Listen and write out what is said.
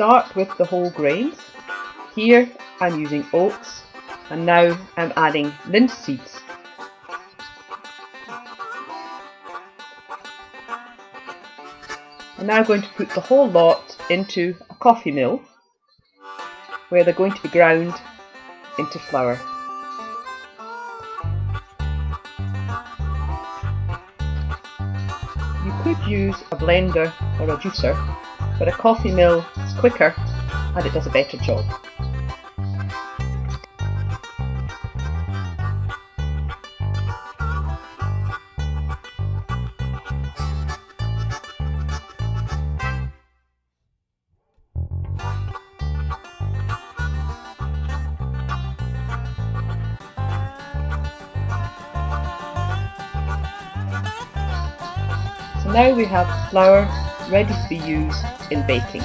start with the whole grains. Here I'm using oats and now I'm adding linseeds. I'm now going to put the whole lot into a coffee mill where they're going to be ground into flour. You could use a blender or a juicer, but a coffee mill is quicker and it does a better job. Now we have flour ready to be used in baking.